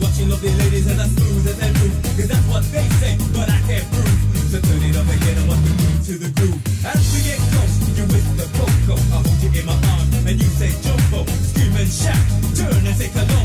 Watching lovely ladies and as smooth as they move Cause that's what they say, but I can't prove. So turn it up again and want to move to the groove. As we get close, you the coco I hold you in my arms and you say jumbo Scream and shout, turn and say Colombo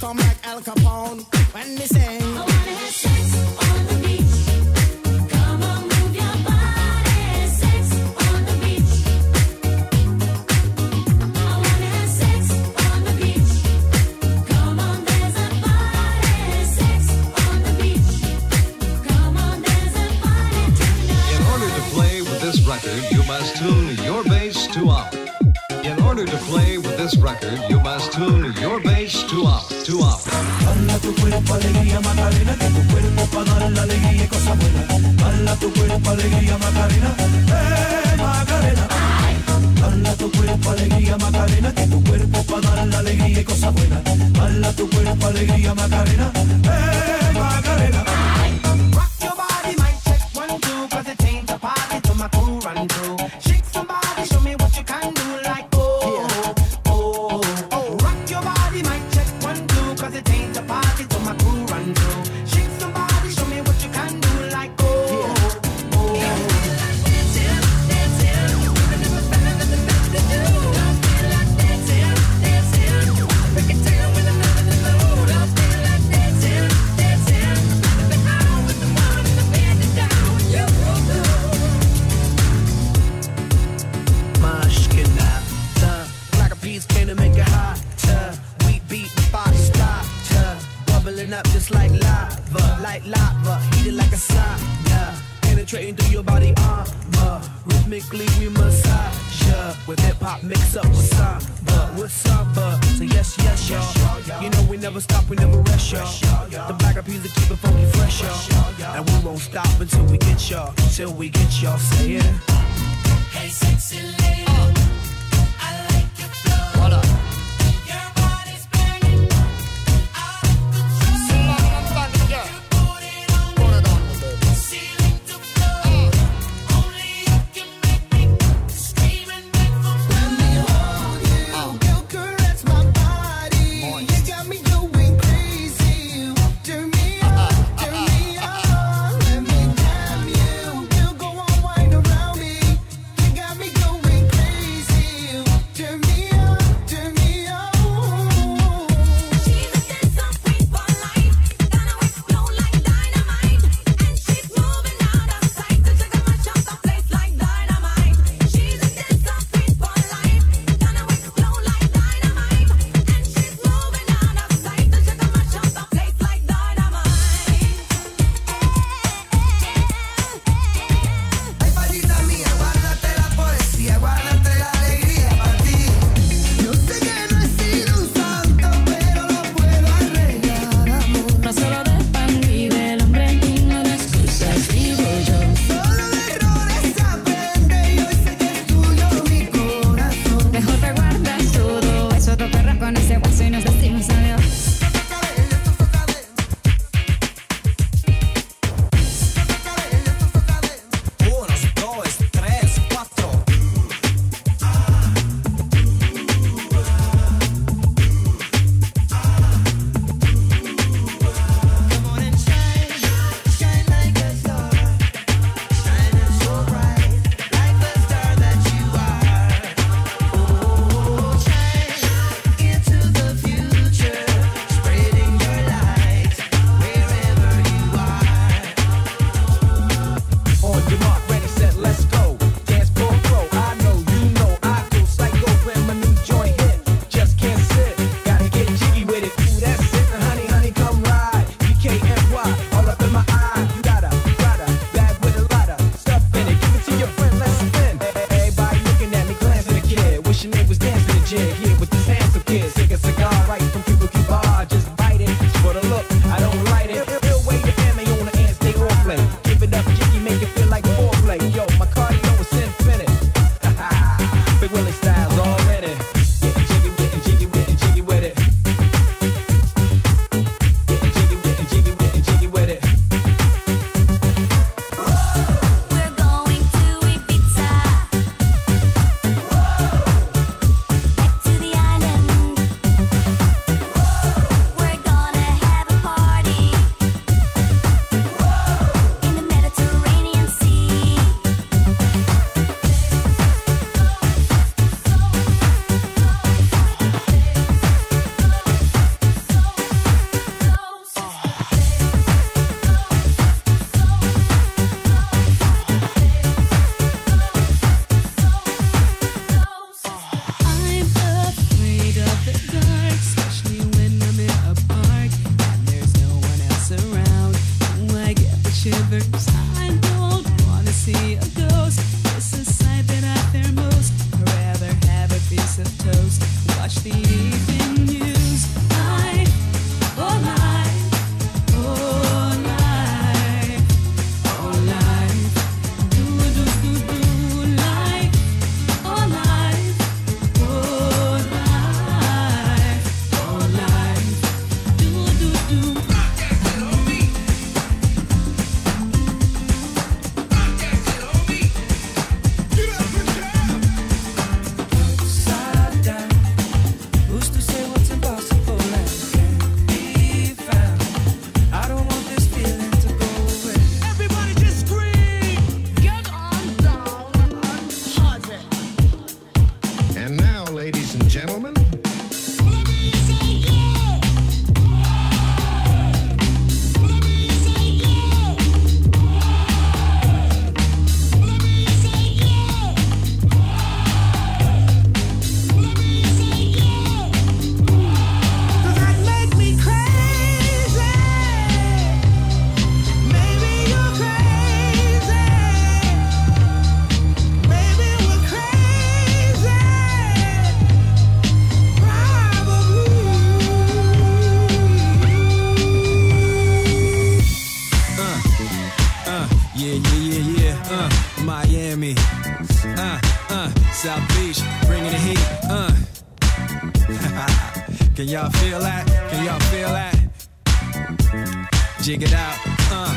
come like Al Capone when me sing. Bala tu cuerpo, alegría, Macarena Que tu cuerpo pa' dar la alegría y cosas buenas Bala tu cuerpo, alegría, Macarena Eh, Macarena. Bala tu cuerpo, alegría, Macarena Que tu cuerpo pa' dar la alegría y cosas buenas Bala tu cuerpo, alegría, Macarena Eh, Macarena piece came to make it hot. Wheat beat, body stop, bubbling up just like lava, like lava, heated like a sauna, penetrating through your body armor. Rhythmically we massage ya, with hip hop mix up with samba, with samba. So yes, yes, y'all. You know we never stop, we never rest, y'all. The black peas that keep it funky fresh, y'all. And we won't stop until we get y'all, till we get y'all saying. Hey, sexy lady, y'all feel that? Can y'all feel that? Jig it out. Uh.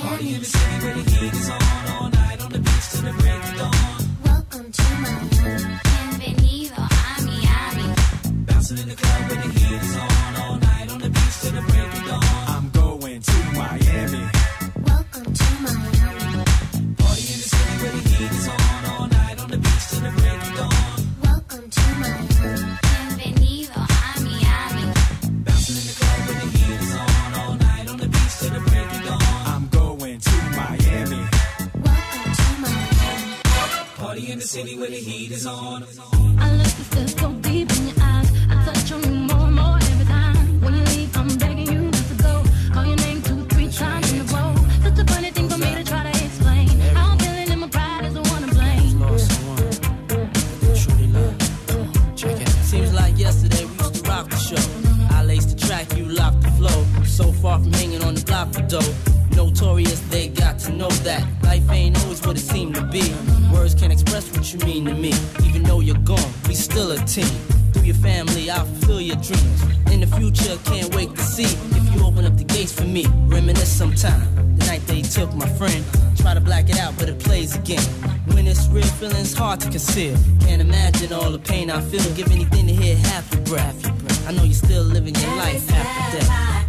Party in the city where the heat is on all night on the beach till the break of dawn. Welcome to Miami. Bienvenido a Miami. Bouncing in the club where the heat is on all night on the beach till the break of dawn. I'm going to Miami. Welcome to Miami. Welcome I look the feel so deep in your eyes. I touch on you more and more every time. When you leave, I'm begging you not to go. Call your name two, three times in a row. Such a funny thing for me to try to explain. How I'm feeling and my pride is the one to blame. lost someone that truly love. Check it. Seems like yesterday we used to rock the show. I laced the track, you locked the flow. So far from hanging on the block for dough. Notorious, they got to know that life ain't always you mean to me. Even though you're gone, we still a team. Through your family, I'll fulfill your dreams. In the future, can't wait to see if you open up the gates for me. Reminisce sometime. The night they took my friend. Try to black it out, but it plays again. When it's real, feeling's hard to conceal. Can't imagine all the pain I feel. Give anything to hear half your breath. I know you're still living your life after death.